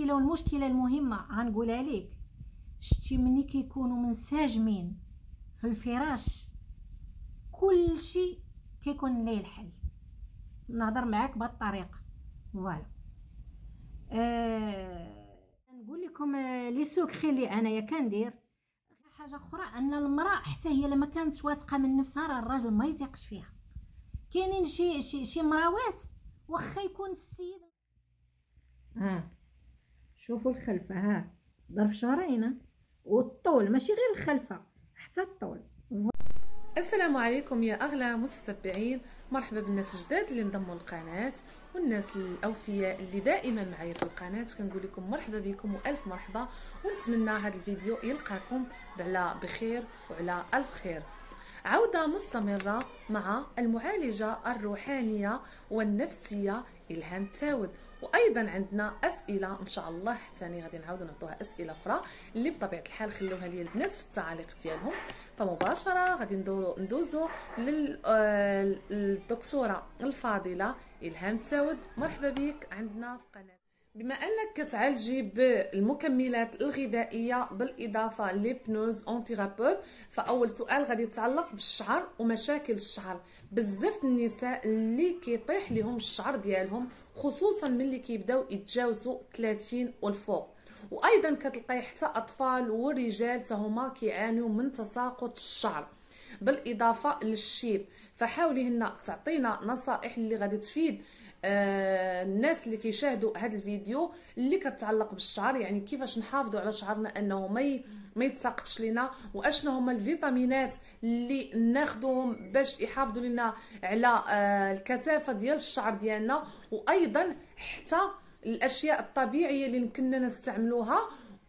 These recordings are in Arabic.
المشكلة المهمة غنقولها لك شتي ملي كيكونوا منسجمين في الفراش كلشي كيكون ليه الحل. نهضر معاك بهذه الطريقة voilà. أه نقول لكم آه، les secrets اللي أنايا كندير. حاجة أخرى أن المرأة حتى هي لما كانت واثقه من نفسها راه الراجل ما يثيقش فيها. كاينين شي شي شي مراوات واخا يكون السيد شوفوا الخلفة ها ظرف شهرين والطول ماشي غير الخلفة حتى الطول. السلام عليكم يا أغلى متتبعين. مرحبا بالناس الجداد اللي انضموا للقناة والناس الأوفياء اللي دائما معايا في القناة. كنقول لكم مرحبا بكم وألف مرحبا ونتمنى هذا الفيديو يلقاكم على بخير وعلى ألف خير. عودة مستمرة مع المعالجة الروحانية والنفسية إلهام تاود. وأيضا عندنا أسئلة إن شاء الله حتى غادي نعاودو نعطوها أسئلة أخرى اللي بطبيعة الحال خلوها لي البنات في التعاليق ديالهم. فمباشرة غادي ندوزو للدكتوره آه، الفاضلة إلهام تاود. مرحبا بك عندنا في قناة بما أنك كتعالجي بالمكملات الغذائية بالإضافة ل hypnothérapeute فأول سؤال غادي يتعلق بالشعر ومشاكل الشعر. بزاف النساء اللي كيطيح لهم الشعر ديالهم خصوصا ملي كيبداو يتجاوزوا 30 والفوق. وأيضا كتلقاي حتى أطفال ورجال حتى هما كيعانيو من تساقط الشعر بالإضافة للشيب. فحاولي هنا تعطينا نصائح اللي غادي تفيد الناس اللي كيشاهدوا هذا الفيديو اللي كتعلق بالشعر يعني كيفاش نحافظوا على شعرنا انه ما ما يتساقطش لينا واشنا هما الفيتامينات اللي ناخذوهم باش يحافظوا لنا على آه الكثافة ديال الشعر ديالنا وأيضا حتى الأشياء الطبيعية اللي يمكننا نستعملوها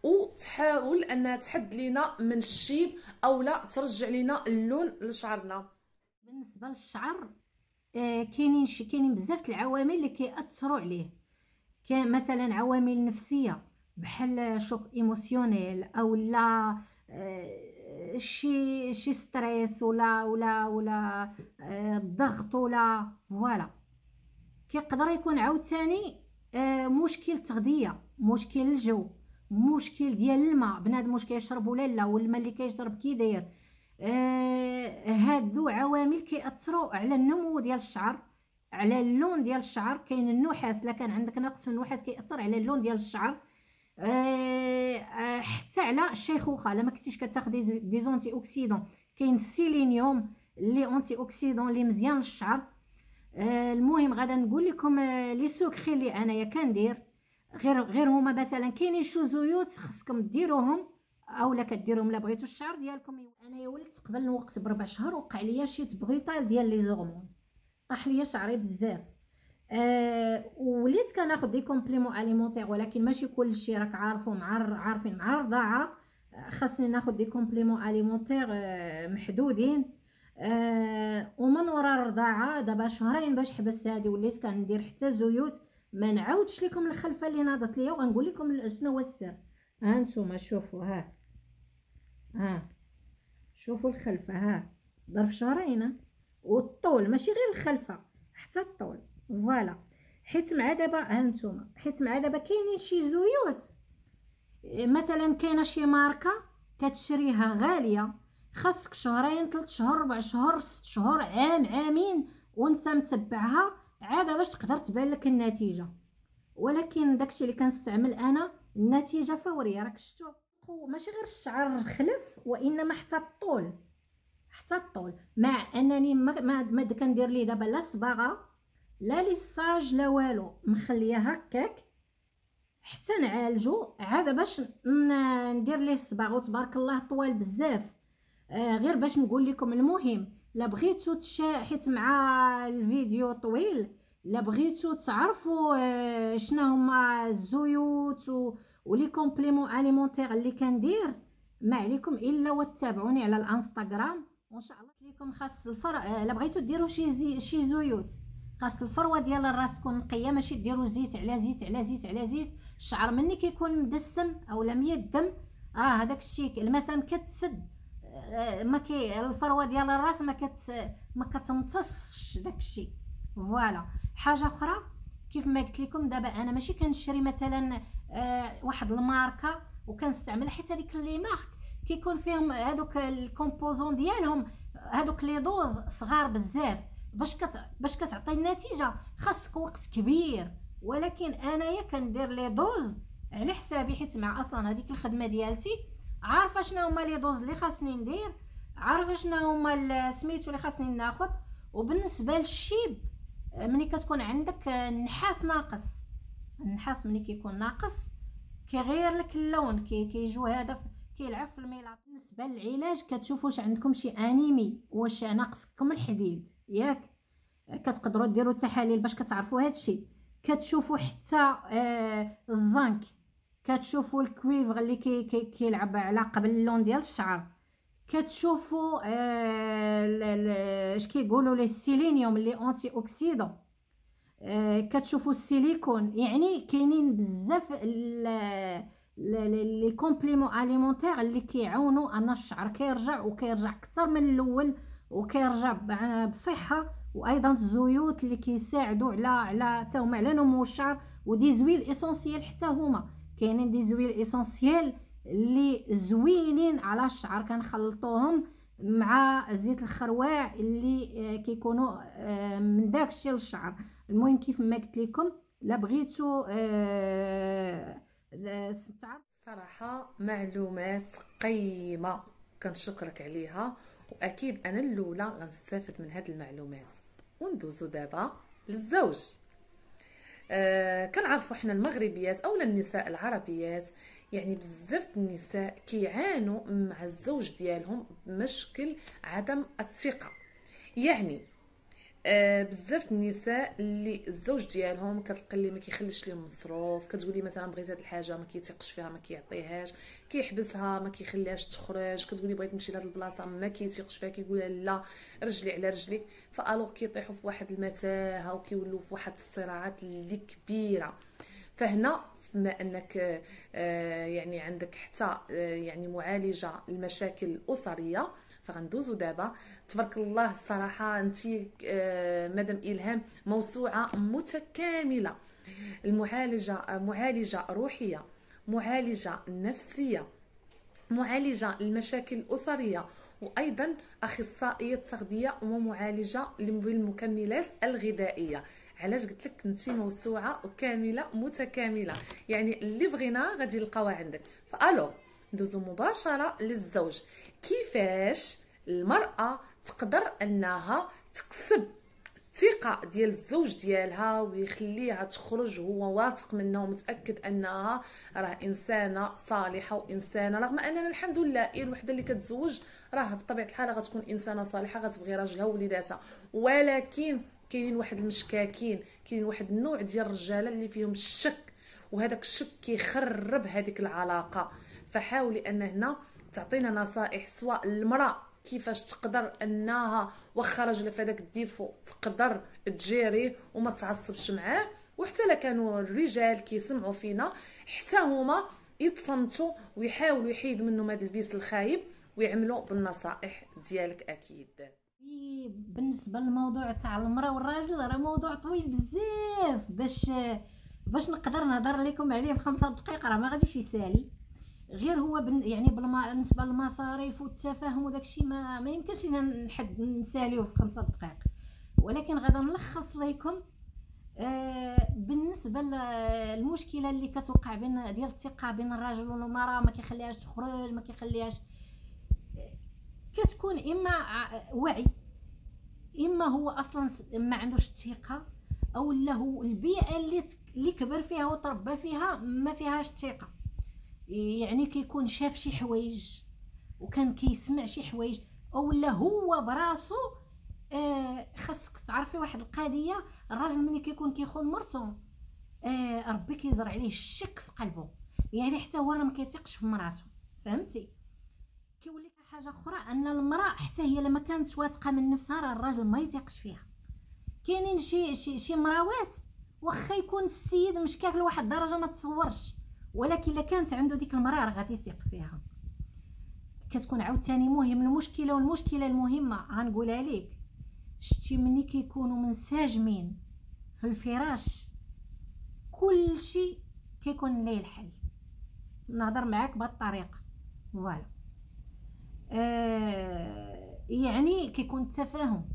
وتحاول انها تحد لينا من الشيب أو لا ترجع لنا اللون لشعرنا. بالنسبة للشعر آه كاينين شي كاينين بزاف العوامل اللي كيأثروا عليه. كاين مثلا عوامل نفسية بحال choc émotionnel أو لا آه شي شي stress ولا ولا ولا آه ضغط ولا voilà. كيقدر يكون عاوتاني آه مشكل تغذية مشكل الجو مشكل ديال الماء. بنادم واش كيشرب ولا لا والماء اللي كيشرب كي داير آه هادو عوامل كيأثروا على النمو ديال الشعر على اللون ديال الشعر. كاين النحاس الا كان عندك نقص في النحاس كيأثر على اللون ديال الشعر. آه آه حتى على الشيخوخه الا ما كنتيش كتاخدي des antioxydants كاين السيلينيوم اللي antioxydant اللي مزيان للشعر. آه المهم غادا نقول لكم آه les secrets اللي أنايا كندير غير غير هما مثلا كاينين شو زيوت خصكم ديروهم. اولا كديروهم لا بغيتو الشعر ديالكم. انايا ولدت قبل الوقت بربع شهور وقع ليا chute brutale ديال les hormones طاح ليا شعري بزاف. آه وليت كناخذ des compléments alimentaires ولكن ماشي كلشي راك عارفو مع عارفين مع الرضاعه خاصني ناخذ des compléments alimentaires آه محدودين. آه ومن ورا الرضاعة دابا شهرين باش حبست هادي وليت كندير حتى زيوت. ما نعاودش لكم الخلفة اللي ناضت ليا وغنقول لكم شنو هو السر. ها نتوما شوفوا ها. ها شوفوا الخلفة ها ظرف شهرين والطول ماشي غير الخلفة حتى الطول فوالا. حيت مع دابا ها نتوما حيت مع دابا كاينين شي زيوت. مثلا كاينة شي ماركة كتشريها غالية خاصك شهرين ثلاث شهور ربع شهور ست شهور عام عامين وانت متبعها عاد باش تقدر تبان لك النتيجة. ولكن داكشي اللي كنستعمل أنا النتيجة فورية راك شفتوا ماشي غير الشعر خلف وإنما حتى الطول. حتى الطول. مع أنني ما ما كندير ليه دابا لا صباغة لا ليساج لا والو. مخليه هكاك. حتى نعالجو. عاد باش ندير ليه الصباغ وتبارك الله طوال بزاف. آه غير باش نقول لكم المهم لا بغيتو تشا حيت مع الفيديو طويل لا بغيتو تعرفوا آه شنو هما الزيوت و les compléments alimentaires اللي كندير ما عليكم إلا وتتابعوني على الإنستغرام. وإن شاء الله لكم خاص الفر آه لا بغيتو ديروا شي زي... شي زيوت خاص الفروة ديال الراس تكون نقيه ماشي ديروا زيت على زيت على زيت على زيت. الشعر مني كيكون مدسم اولا ميدم راه هذاك الشيء المسام كتسد آه ما كي الفروة ديال الراس ما كت ما كتمتصش داك الشيء voilà. حاجة أخرى كيف ما قلت لكم دابا أنا ماشي كنشري مثلا آه واحد الماركة وكنستعمل حيت هذيك les marques. كيكون فيهم هذوك composants ديالهم هذوك les doses صغار بزاف. باش كت باش كتعطي النتيجة خاصك وقت كبير. ولكن أنايا كندير les doses على حسابي حيت مع أصلا هذيك الخدمة ديالتي. عارفه شنو هما les doses اللي خاصني ندير؟ عارفه شنو هما سميتو اللي خاصني ناخذ وبالنسبة للشيب ملي كتكون عندك النحاس ناقص. النحاس ملي كيكون ناقص كيغير لك اللون كي كيجو هذا كيلعب في mélatonine بالنسبة للعلاج كتشوفوا واش عندكم شي أنيمي واش ناقصكم الحديد. ياك؟ كتقدروا ديروا التحاليل باش كتعرفوا هذا الشيء كتشوفوا حتى آه الزنك. كتشوفوا cuivre اللي كي كي كيلعب على قبل اللون ديال الشعر. كتشوفوا آه اش كيقولوا لي sélénium اللي antioxydant آه كتشوفوا silicium. يعني كاينين بزاف les compléments alimentaires اللي كيعاونوا أن الشعر كيرجع وكيرجع أكثر من الأول وكيرجع بصحة. وأيضا الزيوت اللي كيساعدوا على على حتى هما على نمو الشعر. و des huiles essentielles حتى هما. كاينين دي زويل إسونسيال اللي زوينين على الشعر كنخلطوهم. مع زيت الخروع اللي آه، كيكونوا آه، من داكشي للشعر. المهم كيف ما قلت لكم لا بغيتو أه صراحة معلومات قيمة. كنشكرك عليها. وأكيد أنا الأولى غنستافد من هاد المعلومات. وندوزو دابا للزوج. آه كنعرفوا حنا المغربيات اولا النساء العربيات يعني بزاف النساء كيعانوا مع الزوج ديالهم بمشكل عدم الثقة. يعني آه بزاف النساء اللي الزوج ديالهم كتلقى اللي ما كيخليش لهم مصروف كتقولي مثلا بغيت هاد الحاجة ما كيثيقش فيها ما كيعطيهاش كيحبسها ما كيخليهاش تخرج كتقولي بغيت نمشي لهاد البلاصة ما كيثيقش فيها كيقول لا رجلي على رجليك فالوغ كيطيحوا في واحد المتاهة وكيولوا في واحد الصراعات اللي كبيرة. فهنا بما أنك آه يعني عندك حتى آه يعني معالجة المشاكل الاسريه فغندوزو دابا. تبارك الله الصراحة أنت آه، مدام إلهام موسوعة متكاملة. المعالجة معالجة روحية معالجة نفسية معالجة المشاكل الاسريه وأيضا أخصائية تغذية ومعالجة للمكملات الغذائية. علاش قلت لك انت موسوعه كامله متكاملة. يعني اللي بغينا غادي نلقاوها عندك. فالو ندوزو مباشرة للزوج. كيفاش المرأة تقدر أنها تكسب الثقة ديال الزوج ديالها ويخليها تخرج وهو واثق منها ومتأكد أنها راه إنسانة صالحة وإنسانة رغم أننا الحمد لله اي الوحدة اللي كتزوج راه بطبيعة الحال غتكون إنسانة صالحة غتبغي راجلها ووليداتها. ولكن كاينين واحد المشكاكين كاين واحد النوع ديال الرجالة اللي فيهم الشك وهذاك الشك كيخرب هذيك العلاقة. فحاولي أن هنا تعطينا نصائح سواء المرأة كيفاش تقدر أنها واخا راجله في هذاك الديفو تقدر تجيري وما تعصبش معاه وحتى لا كانوا الرجال كيسمعوا فينا حتى هما يتصنتوا ويحاولوا يحيدوا منهم هذا البيس الخايب ويعملوا بالنصائح ديالك أكيد. بالنسبة للموضوع تاع المرأة والراجل راه موضوع طويل بزاف باش باش نقدر نهضر لكم عليه في خمسة دقائق راه ما غاديش يسالي. غير هو بن يعني بالنسبة للمصاريف والتفاهم وداكشي ما ما يمكنش نحد نساليوه في خمسة دقائق. ولكن غادا نلخص لكم آه بالنسبة للمشكله اللي كتوقع بين ديال الثقة بين الراجل والمرأة ما كيخليهاش تخرج ما كيخليهاش كتكون إما وعي إما هو أصلا ما عندوش الثقه أو لا هو البيئة اللي اللي كبر فيها وتربى فيها ما فيهاش الثقه يعني كيكون شاف شي حوايج وكان كيسمع شي حوايج أو لا هو براسو آه خاصك تعرفي واحد القضية الراجل ملي كيكون كيخون مرتو آه ربي كيزرع عليه الشك في قلبه يعني حتى هو راه ما كيثيقش في مراته فهمتي؟ كيولي حاجة أخرى أن المرأة حتى هي لما كانت واثقة من نفسها راه الراجل ما يثيقش فيها. كاينين شي شي, شي مراوات واخا يكون السيد مشكاك لواحد الدرجه ما تصورش. ولكن إلا كانت عنده ديك المرأة راه غادي يثيق فيها. كتكون عاوتاني مهم. المشكلة والمشكلة المهمة غنقولها لك شتي ملي كيكونوا منسجمين في الفراش. كل شيء كيكون ليه الحل. نهضر معاك بهاد الطريقة فوالا. آه يعني كيكون التفاهم.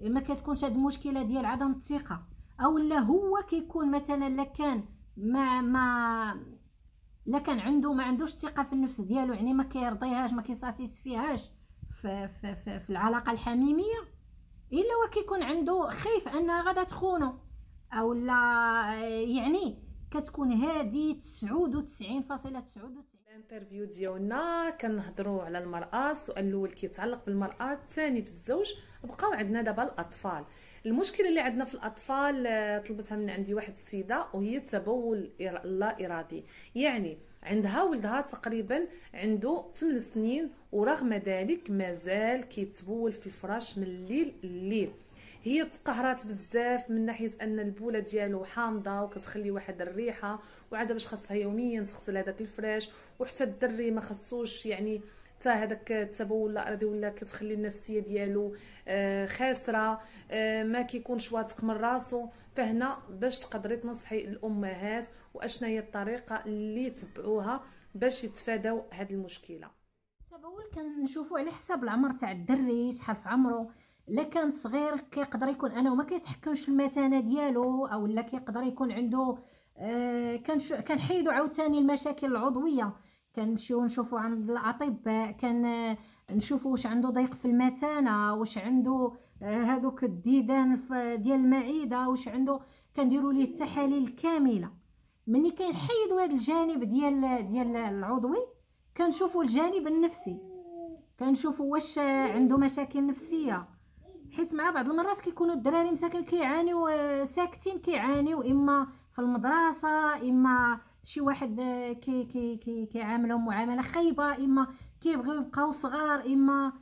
ما كتكونش هاد المشكلة ديال عدم الثقة. أو لا هو كيكون مثلا لا كان ما ما لا كان عنده ما عندوش الثقة في النفس ديالو يعني ما كيرضيهاش ما كيساتيسفيهاش في, في, في, في العلاقة الحميمية إلا هو كيكون عنده خايف انها غادا تخونو أو لا يعني كتكون هادي 99.99 الانترفيو ديالنا. كنهضروا على المرأة. السؤال الأول كيتعلق بالمرأة الثاني بالزوج. بقاو عندنا دابا الأطفال. المشكلة اللي عندنا في الأطفال آه، طلبتها من عندي واحد السيدة وهي التبول اللا إرادي. يعني عندها ولدها تقريبا عنده 8 سنين ورغم ذلك مازال كيتبول في الفراش من الليل لليل هي تقهرات بزاف من ناحية أن البولة ديالو حامضة وكتخلي واحد الريحة وعاد باش خاصها يوميا تغسل هذاك الفراش وحتى الدري ما خصوش يعني حتى هذاك التبول الارضي ولا كتخلي النفسية ديالو آه، خاسرة آه، ما كيكونش واثق من راسو. فهنا باش تقدري تنصحي الأمهات واشنا هي الطريقة اللي يتبعوها باش يتفاداو هذه المشكلة. التبول كنشوفوا على حساب العمر تاع الدري شحال في عمره لا كان صغير كيقدر يكون أنا وما كيتحكمش في المتانة ديالو أو لا كيقدر يكون عنده آه كنحيدوا عاوتاني المشاكل العضوية. كنمشيو نشوفوا عند الأطباء كان نشوفوا واش عنده ضيق في المثانه واش عنده آه، هذوك الديدان ديال المعدة واش عنده كنديروا ليه التحاليل كاملة. ملي كنحيدوا هذا الجانب ديال ديال العضوي كنشوفوا الجانب النفسي. كنشوفوا واش عنده مشاكل نفسية. حيت مع بعض المرات كيكونوا الدراري مساكن كيعانيو آه، ساكتين كيعانيو إما في المدرسة إما شي واحد كي كي كي كيعاملهم معاملة خايبة إما كيبغيو يبقاو صغار إما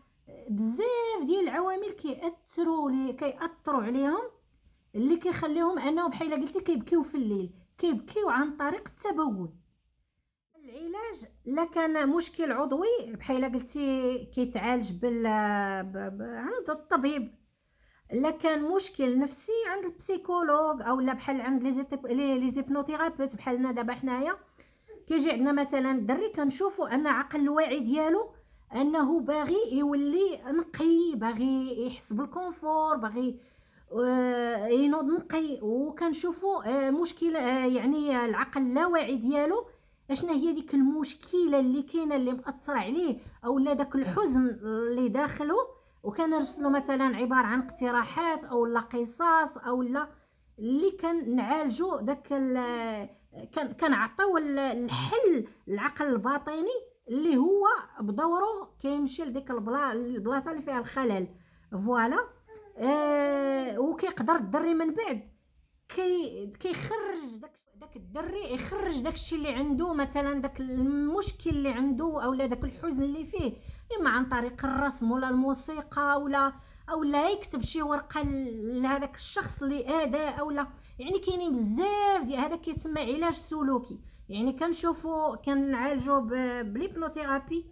بزاف ديال العوامل كيأثروا لي كيأثروا عليهم اللي كيخليهم أنهم بحال قلتي كيبكيو في الليل كيبكيو عن طريق التبول. العلاج لا كان مشكل عضوي بحال قلتي كيتعالج بال عند الطبيب. لا كان مشكل نفسي عند ال psychologue أو لا بحال عند les les hypnothérapeutes بحالنا دابا حنايا. كيجي عندنا مثلا الدري كنشوفوا أن عقل الواعي ديالو أنه باغي يولي نقي باغي يحس بالكونفور باغي آه، ينوض نقي. وكنشوفوا آه، مشكله آه، يعني العقل اللاواعي ديالو أشنا هي ديك المشكلة اللي كاينة اللي مأثرة عليه؟ أو لا داك الحزن اللي داخله؟ وكنرسلو مثلا عبارة عن اقتراحات أو لا قصص أو لا اللي كنعالجو داك كنعطيو الحل العقل الباطني اللي هو بدوره كيمشي لديك البلاصة اللي فيها الخلل. Voilà. آه وكيقدر الدري من بعد. كي كيخرج داك داك الدري يخرج داكشي اللي عنده مثلا داك المشكل اللي عنده اولا داك الحزن اللي فيه إما عن طريق الرسم ولا الموسيقى ولا أو لا يكتب شي ورقة لهذاك الشخص اللي أذى أو لا. يعني كاينين بزاف ديال هذا كيتسمى علاج سلوكي. يعني كنشوفوا كنعالجوا ب l'hypnothérapie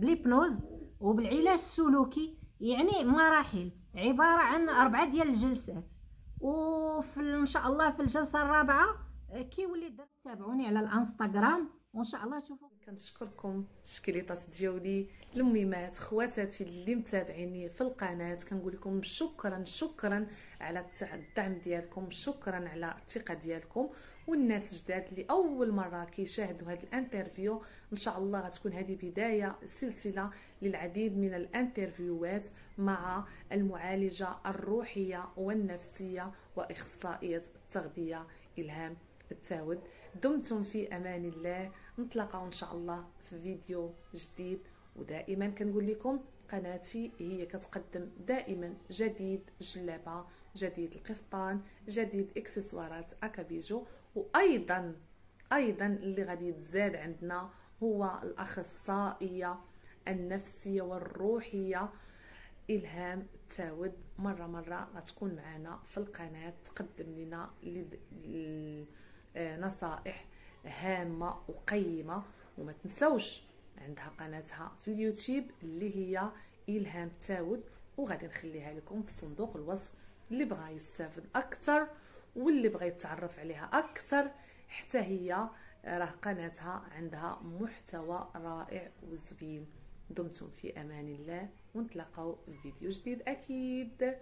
ب l'hypnose وبالعلاج السلوكي يعني مراحل. عبارة عن أربعة ديال الجلسات. وفي إن شاء الله في الجلسة الرابعة كيولي تابعوني على الانستغرام وإن شاء الله تشوفوا كنشكركم الشكيليطات ديالي الميمات خواتاتي اللي متابعيني في القناة. كنقول لكم شكرا شكرا على الدعم ديالكم شكرا على الثقة ديالكم. والناس جداد اللي أول مرة كيشاهدوا هذا ال interview إن شاء الله غتكون هذه بداية سلسلة للعديد من ال interviewهات مع المعالجة الروحية والنفسية وإخصائية التغذيه إلهام التاود دمتم في أمان الله. نتلاقاو إن شاء الله في فيديو جديد. ودائما كنقول لكم قناتي هي كتقدم دائما جديد جلابة جديد القفطان جديد إكسسوارات أكابيجو. وأيضا أيضا اللي غادي يتزاد عندنا هو الأخصائية النفسية والروحية إلهام التاود مرة مرة غتكون معنا في القناة. تقدم لنا نصائح هامة وقيمة وما تنسوش عندها قناتها في اليوتيوب اللي هي إلهام تاود وغادي نخليها لكم في صندوق الوصف اللي بغى يستافد أكثر واللي بغى يتعرف عليها أكثر حتى هي راه قناتها عندها محتوى رائع وزوين دمتم في أمان الله ونتلاقاو في فيديو جديد أكيد.